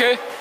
okay.